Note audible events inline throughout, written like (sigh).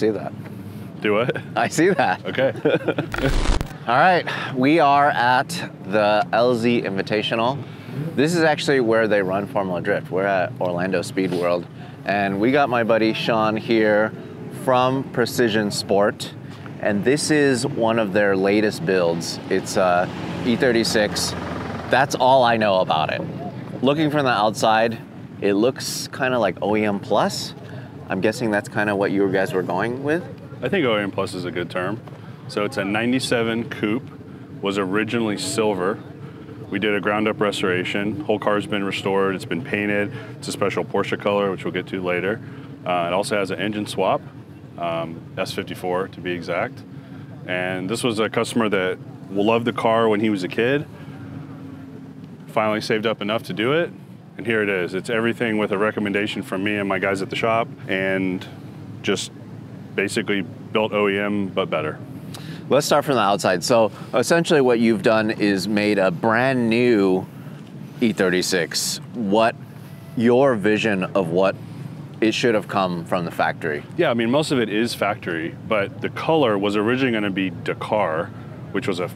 see that. Do it. I see that. Okay. (laughs) All right, we are at the LZ Invitational. This is actually where they run Formula Drift. We're at Orlando Speed World, and we got my buddy Sean here from Precision Sport, and this is one of their latest builds. It's uh, a E36. That's all I know about it. Looking from the outside, it looks kind of like OEM Plus. I'm guessing that's kind of what you guys were going with. I think OEM Plus is a good term. So it's a 97 coupe, was originally silver. We did a ground up restoration. Whole car's been restored, it's been painted. It's a special Porsche color, which we'll get to later. Uh, it also has an engine swap, um, S54 to be exact. And this was a customer that loved the car when he was a kid. Finally saved up enough to do it, and here it is. It's everything with a recommendation from me and my guys at the shop, and just basically built OEM but better. Let's start from the outside. So essentially what you've done is made a brand new E36. What your vision of what it should have come from the factory? Yeah, I mean most of it is factory, but the color was originally going to be Dakar, which was a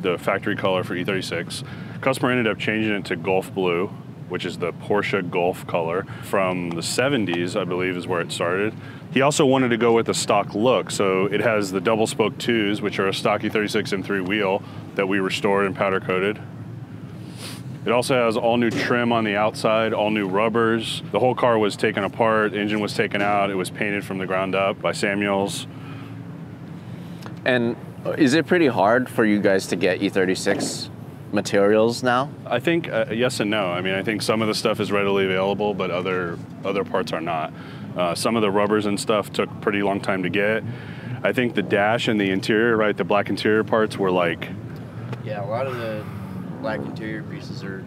the factory color for E36. Customer ended up changing it to Gulf Blue, which is the Porsche Gulf color from the 70s, I believe is where it started. He also wanted to go with a stock look, so it has the double spoke twos, which are a stock E36 M3 wheel that we restored and powder coated. It also has all new trim on the outside, all new rubbers. The whole car was taken apart, engine was taken out, it was painted from the ground up by Samuels. And is it pretty hard for you guys to get E36 materials now? I think uh, yes and no. I mean, I think some of the stuff is readily available, but other other parts are not. Uh, some of the rubbers and stuff took pretty long time to get. I think the dash and the interior, right, the black interior parts were like. Yeah, a lot of the black interior pieces are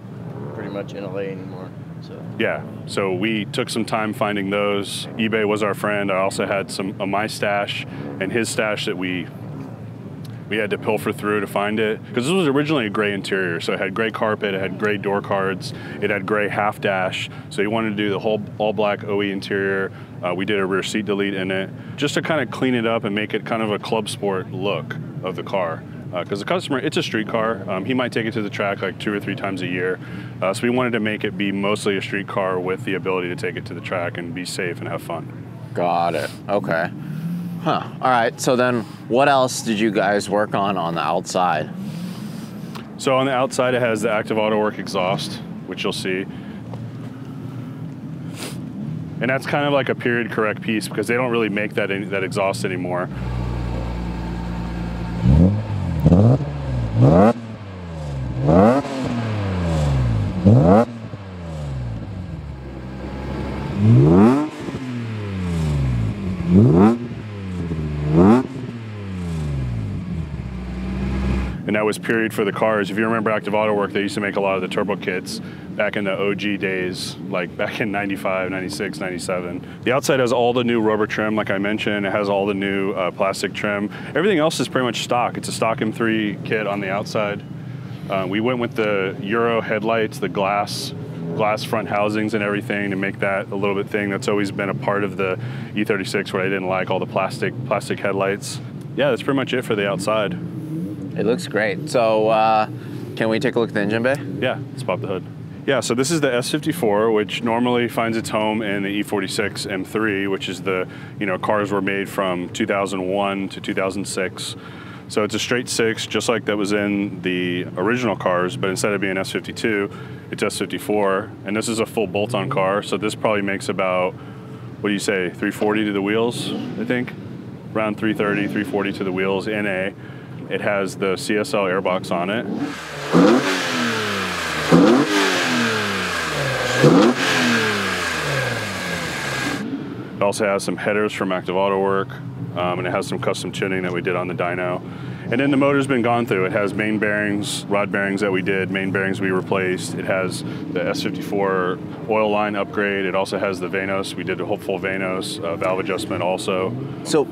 pretty much NLA anymore. So Yeah, so we took some time finding those. eBay was our friend. I also had some of my stash and his stash that we we had to pilfer through to find it. Because this was originally a gray interior so it had gray carpet it had gray door cards it had gray half dash so he wanted to do the whole all black oe interior. Uh, we did a rear seat delete in it just to kind of clean it up and make it kind of a club sport look of the car. Because the customer it's a street car um, he might take it to the track like two or three times a year. Uh, so we wanted to make it be mostly a street car with the ability to take it to the track and be safe and have fun. Got it. Okay. Huh. All right. So then what else did you guys work on on the outside? So on the outside, it has the Active Autowerke exhaust, which you'll see. And that's kind of like a period correct piece because they don't really make that that exhaust anymore. And that was period for the cars. If you remember Active Autowerke, they used to make a lot of the turbo kits back in the OG days, like back in 95, 96, 97. The outside has all the new rubber trim, like I mentioned. It has all the new uh, plastic trim. Everything else is pretty much stock. It's a stock M3 kit on the outside. Uh, we went with the Euro headlights, the glass glass front housings and everything to make that a little bit thing. That's always been a part of the E36 where I didn't like all the plastic plastic headlights. Yeah, that's pretty much it for the outside. It looks great. So uh, can we take a look at the engine bay? Yeah, let's pop the hood. Yeah, so this is the S54, which normally finds its home in the E46 M3, which is the, you know, cars were made from 2001 to 2006. So it's a straight six, just like that was in the original cars, but instead of being S52, it's S54. And this is a full bolt-on car, so this probably makes about, what do you say, 340 to the wheels, I think? Around 330, 340 to the wheels, NA. It has the CSL airbox on it. It also has some headers from Active Autowerke, um, and it has some custom tuning that we did on the dyno. And then the motor's been gone through. It has main bearings, rod bearings that we did, main bearings we replaced. It has the S54 oil line upgrade. It also has the Vanos. We did a full Vanos uh, valve adjustment also. So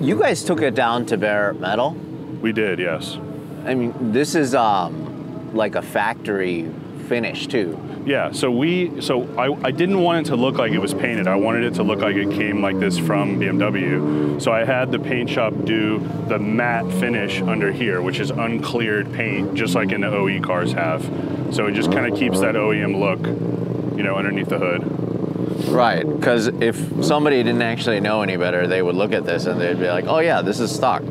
you guys took it down to bare metal? We did, yes. I mean, this is um, like a factory finish too. Yeah, so we so I, I didn't want it to look like it was painted. I wanted it to look like it came like this from BMW. So I had the paint shop do the matte finish under here, which is uncleared paint, just like in the OE cars have. So it just kind of keeps that OEM look, you know, underneath the hood. Right, because if somebody didn't actually know any better, they would look at this and they'd be like, "Oh yeah, this is stock."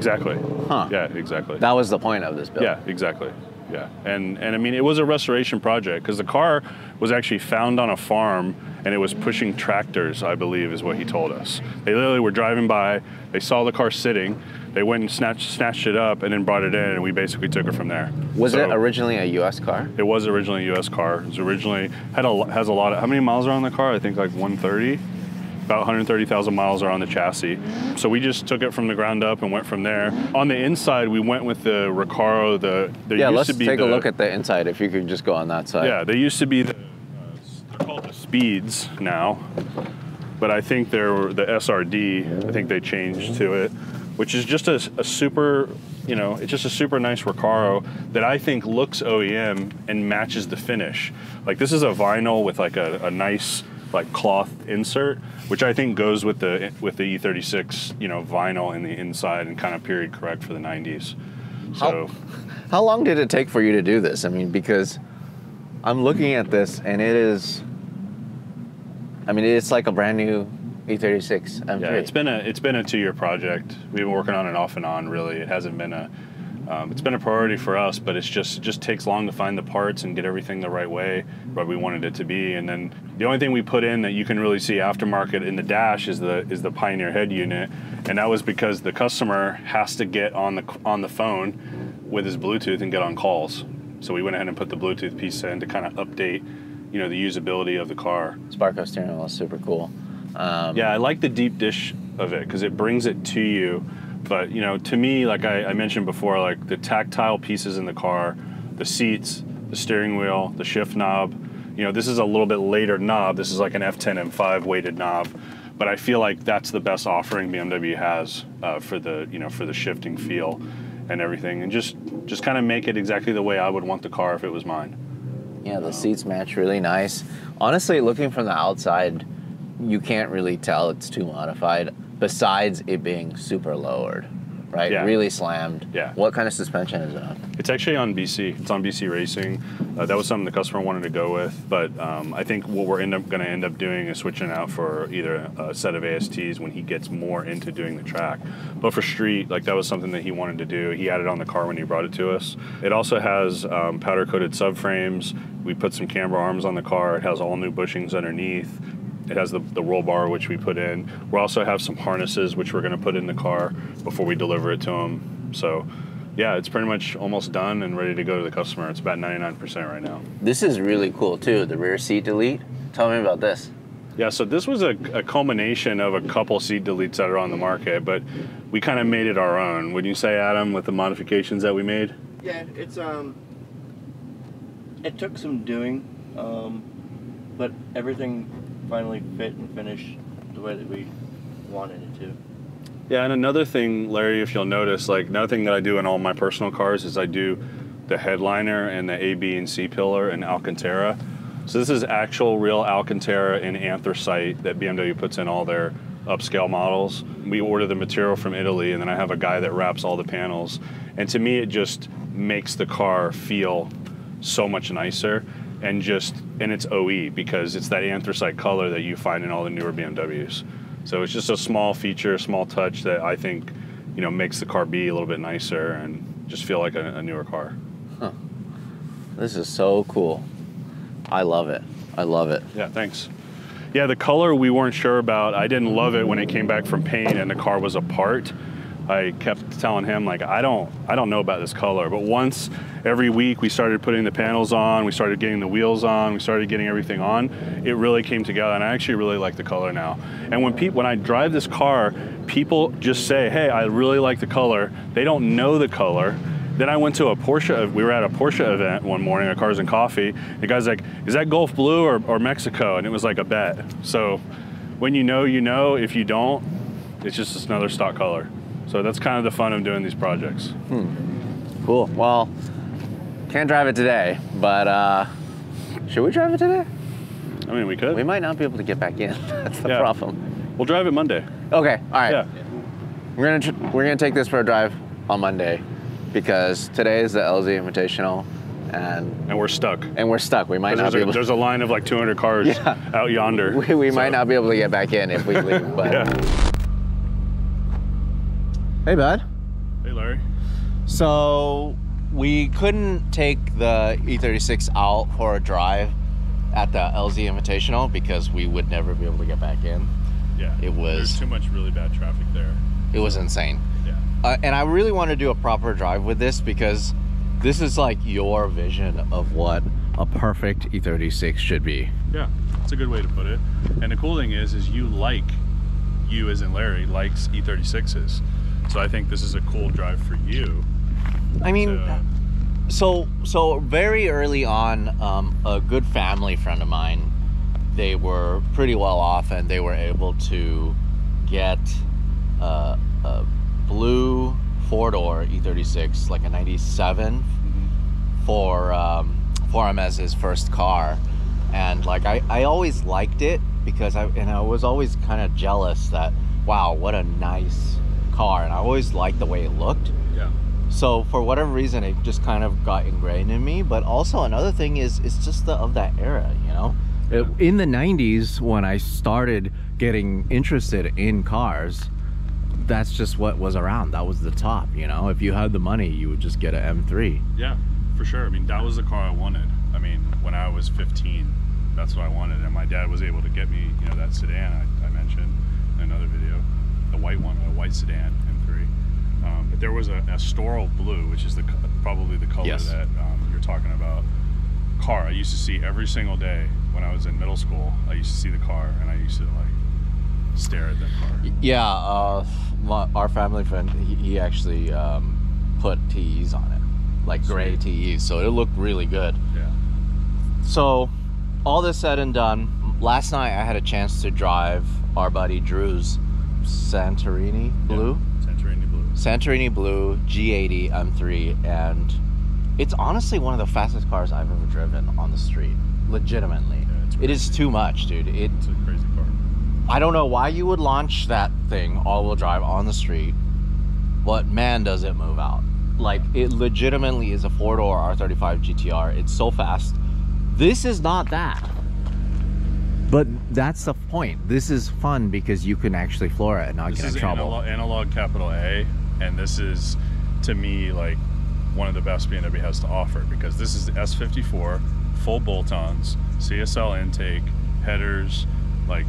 Exactly. Huh. Yeah, exactly. That was the point of this build. Yeah, exactly. Yeah, and and I mean it was a restoration project because the car was actually found on a farm and it was pushing tractors. I believe is what he told us. They literally were driving by, they saw the car sitting, they went and snatched snatched it up and then brought it in, and we basically took it from there. Was So, it originally a U.S. car? It was originally a U.S. car. It was originally had a has a lot of how many miles are on the car? I think like 130. About 130,000 miles are on the chassis. So we just took it from the ground up and went from there. On the inside, we went with the Recaro. The there yeah, used let's to be take the, a look at the inside. If you could just go on that side. Yeah, they used to be the, uh, they're called the Speeds now, but I think they're the SRD. I think they changed to it, which is just a, a super, you know, it's just a super nice Recaro that I think looks OEM and matches the finish. Like this is a vinyl with like a, a nice like cloth insert, which I think goes with the with the E36, you know, vinyl in the inside and kind of period correct for the 90s. So. How, how long did it take for you to do this? I mean, because I'm looking at this and it is. I mean, it's like a brand new E E36 M3. Yeah, it's been a it's been a two year project. We've been working on it off and on. Really, it hasn't been a um, it's been a priority for us, but it's just it just takes long to find the parts and get everything the right way, what we wanted it to be. And then the only thing we put in that you can really see aftermarket in the dash is the is the Pioneer head unit, and that was because the customer has to get on the on the phone with his Bluetooth and get on calls. So we went ahead and put the Bluetooth piece in to kind of update, you know, the usability of the car. Sparco steering wheel is super cool. Um, Yeah, I like the deep dish of it because it brings it to you. But you know, to me, like I, I mentioned before, like the tactile pieces in the car, the seats, the steering wheel, the shift knob. You know, this is a little bit later knob. This is like an F10 M5 weighted knob, but I feel like that's the best offering BMW has uh, for the you know for the shifting feel and everything, and just just kind of make it exactly the way I would want the car if it was mine. Yeah, the seats match really nice. Honestly, looking from the outside, you can't really tell it's too modified. Besides it being super lowered, right? Yeah. Really slammed. Yeah. What kind of suspension is it on? It's actually on BC. It's on BC Racing. Uh, that was something the customer wanted to go with, but um, I think what we're end up going to end up doing is switching out for either a set of ASTs when he gets more into doing the track. But for street, like that was something that he wanted to do. He had it on the car when he brought it to us. It also has um, powder coated subframes. We put some camber arms on the car. It has all new bushings underneath. It has the, the roll bar, which we put in. We also have some harnesses, which we're going to put in the car before we deliver it to them. So, yeah, it's pretty much almost done and ready to go to the customer. It's about 99% right now. This is really cool too. The rear seat delete. Tell me about this. Yeah, so this was a, a culmination of a couple seat deletes that are on the market, but we kind of made it our own. Would you say, Adam, with the modifications that we made? Yeah, it's um. It took some doing, um, but everything finally fit and finish the way that we wanted it to. Yeah, and another thing, Larry, if you'll notice, like another thing that I do in all my personal cars is I do the headliner and the A, B, and C pillar in Alcantara. So this is actual real Alcantara in anthracite that BMW puts in all their upscale models. We order the material from Italy, and then I have a guy that wraps all the panels. And to me, it just makes the car feel so much nicer and just and it's OE because it's that anthracite color that you find in all the newer BMWs. So it's just a small feature, a small touch that I think you know makes the car be a little bit nicer and just feel like a, a newer car. Huh. This is so cool. I love it. I love it. Yeah, thanks. Yeah, the color we weren't sure about. I didn't love it when it came back from paint and the car was apart. I kept telling him like I don't I don't know about this color, but once every week we started putting the panels on, we started getting the wheels on, we started getting everything on, it really came together and I actually really like the color now. And when people when I drive this car, people just say, "Hey, I really like the color." They don't know the color. Then I went to a Porsche. Uh, we were at a Porsche event one morning at Cars and Coffee. The guy's like, "Is that Gulf Blue or, or Mexico?" And it was like a bet. So when you know, you know. If you don't, it's just another stock color. So that's kind of the fun of doing these projects. Cool. Well, can't drive it today, but uh, Should we drive it today? I mean, we could. We might not be able to get back in. (laughs) That's the Yeah. problem. We'll drive it Monday. Okay, all right. Yeah. We're gonna tr- we're gonna take this for a drive on Monday because today is the LZ Invitational, and And we're stuck. and we're stuck. We might not There's be a, able. there's a line of like 200 cars (laughs) Yeah. out yonder. we we might not be able to get back in if we leave. But (laughs) Yeah. Hey, bud. Hey, Larry. So we couldn't take the E36 out for a drive at the LZ Invitational because we would never be able to get back in. Yeah. It was- too much really bad traffic there. It was insane. Yeah. Uh, and I really want to do a proper drive with this because this is like your vision of what a perfect E36 should be. Yeah. It's a good way to put it. And the cool thing is, is you like, you as in Larry likes E36s. So I think this is a cool drive for you. I mean, to- so so very early on, um, a good family friend of mine, they were pretty well off, and they were able to get uh, a blue four door E36, like a '97, for um, for him as his first car, and like I, I always liked it because I and I was always kind of jealous that wow what a nice car, and I always liked the way it looked. yeah. So for whatever reason, it just kind of got ingrained in me. But also another thing is, it's just the, of that era, you know. Yeah. In the '90s, when I started getting interested in cars, that's just what was around. That was the top, you know. If you had the money, you would just get an M3. Yeah, for sure. I mean, that was the car I wanted. I mean, when I was 15, that's what I wanted. And my dad was able to get me, you know, that sedan I, I mentioned in another video, the white one, a white sedan M3. Um, but there was a, a Estoril blue, which is the probably the color Yes. that um, you're talking about. Car I used to see every single day when I was in middle school. I used to see the car, and I used to like stare at that car. Yeah, uh, my, our family friend, he, he actually um, put TEs on it, like gray TEs, so it looked really good. Yeah. So, all this said and done, last night I had a chance to drive our buddy Drew's Santorini Blue, Santorini blue. Santorini Blue G80 M3, and it's honestly one of the fastest cars I've ever driven on the street. Legitimately, Yeah, it is too much, dude. It It's a crazy car. I don't know why you would launch that thing all-wheel drive on the street, but man, does it move out! Like it legitimately is a four-door R35 GTR. It's so fast. This is not that. But that's the point. This is fun because you can actually floor it and not this get in trouble. Analog, analog capital A, and this is to me like one of the best BMW has to offer because this is the S54, full bolt-ons, CSL intake, headers, like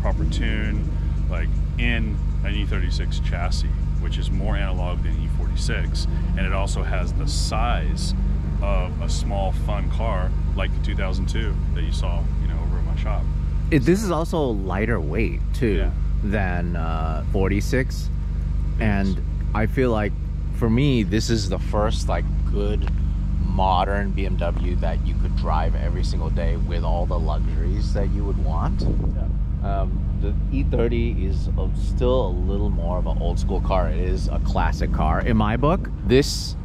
proper tune, like in an E36 chassis, which is more analog than E46, and it also has the size of a small fun car like the 2002 that you saw, you know, over in my shop. It, this is also lighter weight too Yeah. than uh, 46, and I feel like for me this is the first like good modern BMW that you could drive every single day with all the luxuries that you would want. Um, the E30 is a, still a little more of an old school car. It is a classic car in my book. This,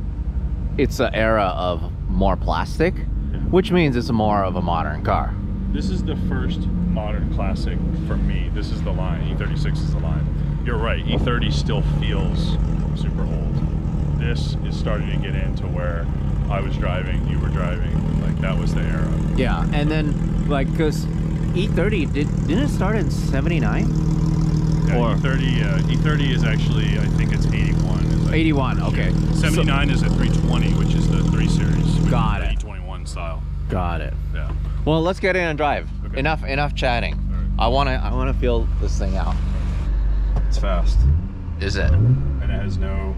it's an era of more plastic, which means it's more of a modern car. This is the first modern classic for me. This is the line. E36 is the line. You're right. E30 still feels super old. This is starting to get into where I was driving, you were driving. Like that was the era. Yeah, and then like because E30 did didn't it start in '79? Yeah, Or- E30. Uh, E30 is actually, I think it's 81. Like- 81. Okay. 79 is a 320, which is the 3 series. Got it. E21 style. Got it. Yeah. Well, let's get in and drive. Okay. Enough enough chatting. Right. I wanna I wanna feel this thing out. It's fast. Is it? And it has no,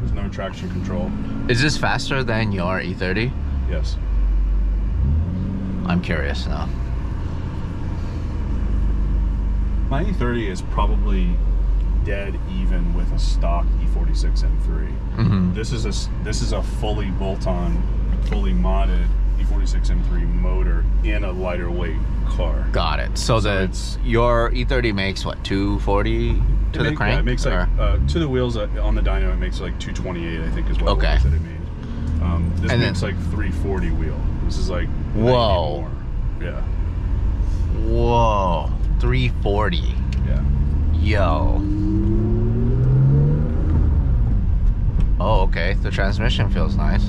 there's no traction control. Is this faster than your E30? Yes. I'm curious now. My E30 is probably dead even with a stock E E46 M3. Mm-hmm. This is a this is a fully bolt-on, fully modded E46 M3 motor in a lighter weight car. Got it. So, So the it's- your E30 makes what 240 to the make- crank? Yeah, it makes like uh, to the wheels uh, on the dyno. It makes like 228, I think, is what Okay. it made. Um, this And then- makes like 340 wheel. This is like Whoa. more. Yeah, Whoa, 340. yeah. Yo. Oh, okay. The transmission feels nice.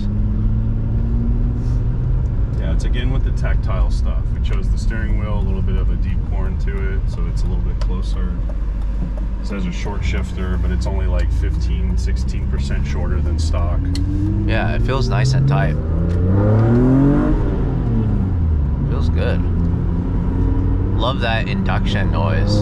Yeah, it's again with the tactile stuff. We chose the steering wheel, a little bit of a deep horn to it, so it's a little bit closer. This has a short shifter, but it's only like 15, 16% shorter than stock. Yeah, it feels nice and tight. Feels good. Love that induction noise.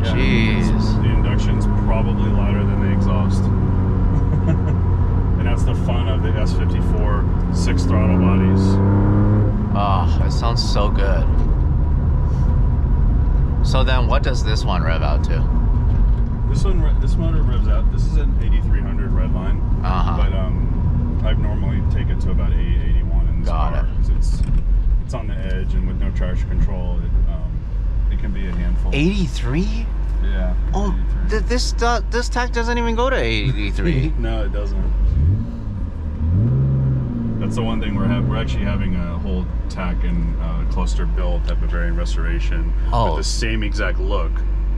Yeah, Jeez. it's- The induction's probably louder than the exhaust. and that's the fun of the S54 six throttle bodies. Oh, it sounds so good. So then what does this one rev out to? This one, this motor revs out. This is an 8300 redline, Uh-huh. but um, I normally take it to about 80, 81 in this Got car it. it's it's on the edge and with no traction control, it um, it can be a handful. 83? Yeah. Oh, 83. th- this do- this tach doesn't even go to 83. (laughs) no, it doesn't. That's the one thing we're we're actually having a whole tach and uh, cluster build type of variant restoration Oh. with the same exact look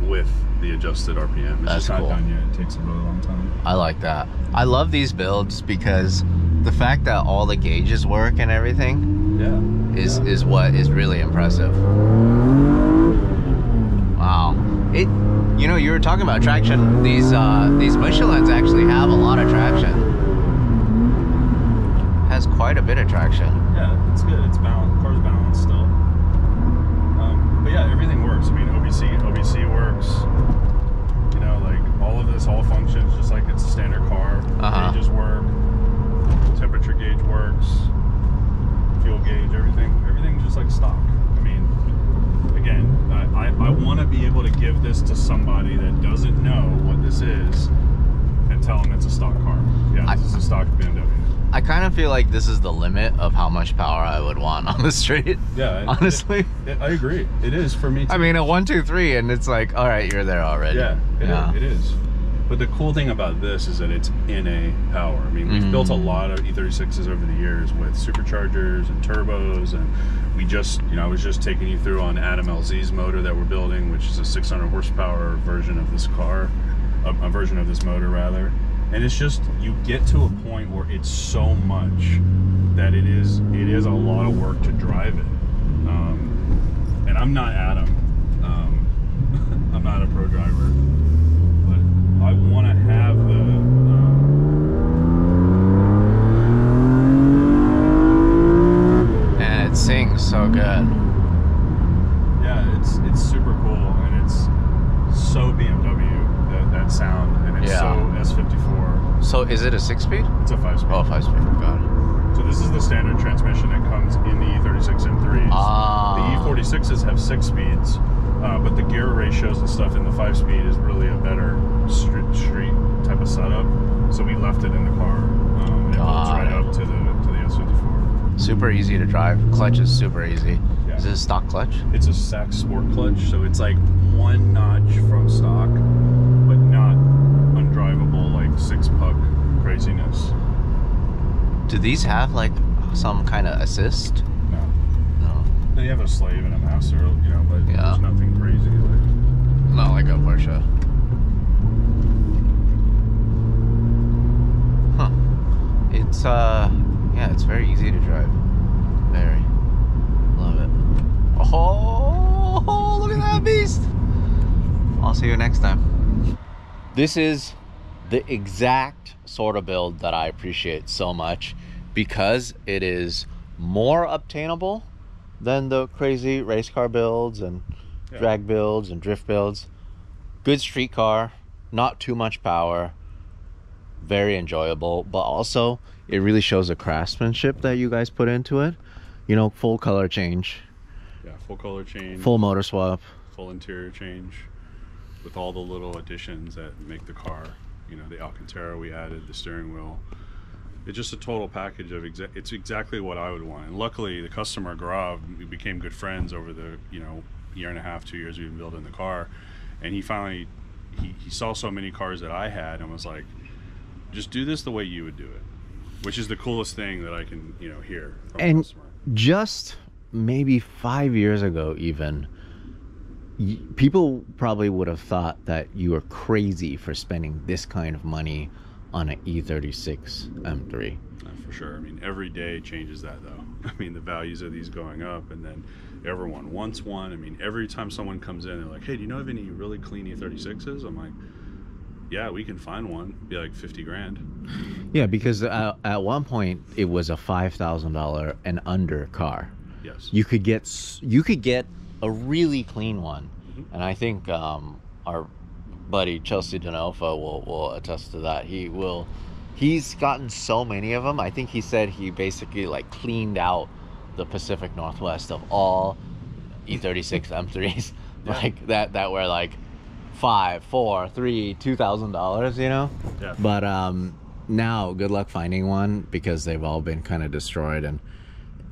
with the adjusted RPM. It's That's just not cool. done yet. It takes a really long time. I like that. I love these builds because the fact that all the gauges work and everything Yeah. is yeah. is what is really impressive. Wow. It you know, you were talking about traction. These uh these Michelins actually have a lot of traction. Has quite a bit of traction. Yeah, it's good. It's balanced. Car's balanced still. Um, but yeah, everything works. I mean, OBC OBC works. You know, like all of this all functions just like it's a standard car. Uh-huh. Gauges work. Temperature gauge works. Fuel gauge, everything. Everything's just like stock. I mean, again, I, I, I want to be able to give this to somebody that doesn't know what this is and tell them it's a stock car. Yeah, I- this is a stock BMW. I kind of feel like this is the limit of how much power I would want on the street. Yeah, it- Honestly. it- I agree. It is for me. Too. I mean, a one, two, three, and it's like, all right, you're there already. Yeah, it, yeah. Is, it is. But the cool thing about this is that it's NA power. I mean, we've Mhm. built a lot of E36s over the years with superchargers and turbos, and we just, you know, I was just taking you through on Adam LZ's motor that we're building, which is a 600 horsepower version of this car, a, a version of this motor rather. And it's just you get to a point where it's so much that it is it is a lot of work to drive it. Um, and I'm not Adam. Um, (laughs) I'm not a pro driver, but I want to have the. Um, And it sings so good. yeah, it's it's super cool and it's so BMW that that sound and it's Yeah. so S54. So is it a six speed? It's a five speed. Oh, five speed. Got it. So this is the standard transmission that comes in the E36 M3s. Ah. The E46s have six speeds, uh, but the gear ratios and stuff in the five speed is really a better street, street type of setup. So we left it in the car, um, and it holds right up to the to the S54. Super easy to drive. Clutch is super easy. Yeah. Is it a stock clutch? It's a Sachs Sport clutch, so it's like one notch from stock, but not undrivable like six puck craziness. Do these have like some kind of assist? No. No. They have a slave and a master, you know, but Yeah. there's nothing crazy. Like, Not like a Porsche. Huh. It's uh yeah, it's very easy to drive. Very. Love it. Oh, look at that beast. I'll see you next time. This is the exact sort of build that I appreciate so much because it is more obtainable than the crazy race car builds and Yeah. drag builds and drift builds. Good street car, not too much power, very enjoyable, but also it really shows the craftsmanship that you guys put into it. You know, full color change, yeah, full color change, full motor swap. full interior change, with all the little additions that make the car. You know, the Alcantara we added, the steering wheel. It's just a total package of exa- it's exactly what I would want. And luckily, the customer Grav, we became good friends over the you know year and a half, two years we've been building the car, and he finally he, he saw so many cars that I had and was like, just do this the way you would do it, which is the coolest thing that I can you know hear And customer. just maybe five years ago, even, people probably would have thought that you were crazy for spending this kind of money on an E E36 M3. Uh, for sure. I mean, every day changes that though. (laughs) I mean, the values of these going up, and then everyone wants one. I mean, every time someone comes in, they're like, "Hey, do you know of any really clean E36s?" I'm like, "Yeah, we can find one. Be like 50 grand." Yeah, because uh, at one point it was a five thousand dollar and under car. Yes. You could get you could get a really clean one, Mhm. and I think um, our buddy Chelsea DeNofa will will attest to that. He will. He's gotten so many of them. I think he said he basically like cleaned out the Pacific Northwest of all E E36 (laughs) M3s, Yeah. like that that were like five, four, three, two thousand dollars. You know. Yeah. But um, now, good luck finding one because they've all been kind of destroyed, and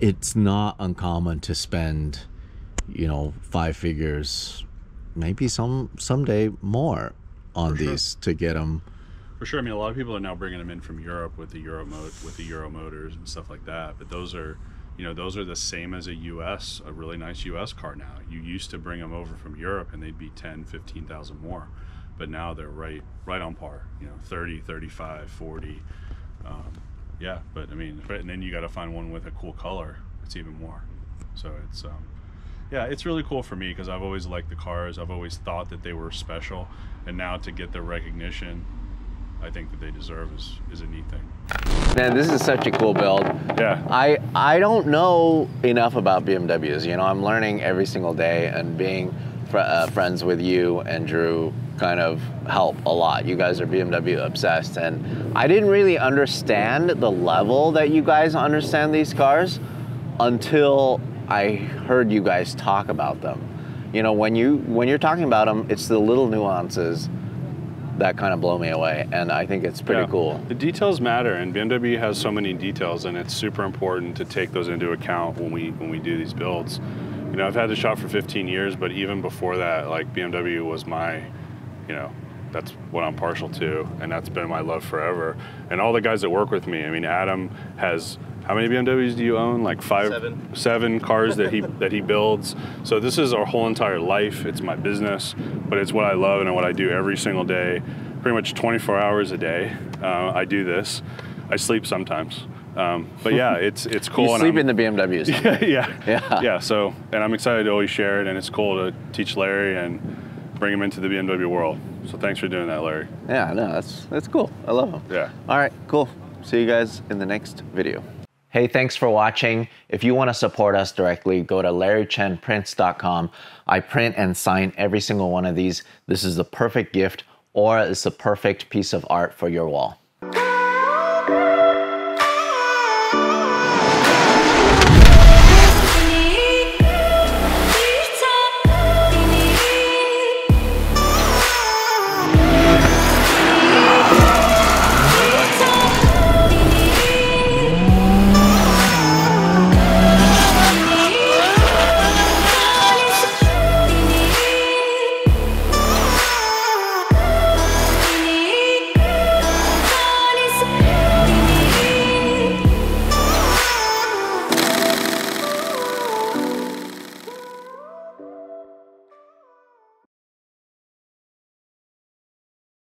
it's not uncommon to spend, you know, five figures, maybe some someday more on For sure. these to get them. For sure. I mean, a lot of people are now bringing them in from Europe with the Euro mo- with the Euro motors and stuff like that. But those are, you know, those are the same as a US, a really nice US car now. You used to bring them over from Europe and they'd be 10, 15,000 more. But now they're right right on par, you know, 30, 35, 40. Um, yeah, but I mean, but, and then you got to find one with a cool color. It's even more. So it's um, yeah, it's really cool for me because I've always liked the cars. I've always thought that they were special, and now to get the recognition, I think that they deserve is is a neat thing. Man, this is such a cool build. Yeah, I I don't know enough about BMWs. You know, I'm learning every single day, and being fr- uh, friends with you and Drew kind of help a lot. You guys are BMW obsessed, and I didn't really understand the level that you guys understand these cars until I heard you guys talk about them. You know, when you when you're talking about them, it's the little nuances that kind of blow me away, and I think it's pretty Yeah. cool. The details matter, and BMW has so many details, and it's super important to take those into account when we when we do these builds. You know, I've had the shop for 15 years, but even before that, like BMW was my, you know, that's what I'm partial to, and that's been my love forever. And all the guys that work with me, I mean, Adam has how many BMWs do you own? Like five, Seven. seven cars that he that he builds. So this is our whole entire life. It's my business, but it's what I love and what I do every single day, pretty much 24 hours a day. Uh, I do this. I sleep sometimes, um, but yeah, (laughs) it's it's cool. You sleep in the BMWs. (laughs) yeah, Yeah. yeah. So, and I'm excited to always share it, and it's cool to teach Larry and bring him into the BMW world. So thanks for doing that, Larry. Yeah, no, that's that's cool. I love him. Yeah. All right, cool. See you guys in the next video. Hey, thanks for watching. If you want to support us directly, go to larrychenprints.com. I print and sign every single one of these. This is the perfect gift or it's the perfect piece of art for your wall.